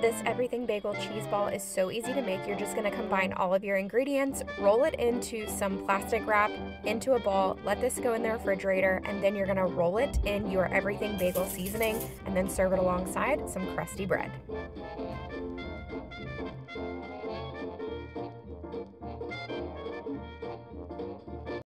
This everything bagel cheese ball is so easy to make. You're just gonna combine all of your ingredients, roll it into some plastic wrap, into a ball, let this go in the refrigerator, and then you're gonna roll it in your everything bagel seasoning and then serve it alongside some crusty bread.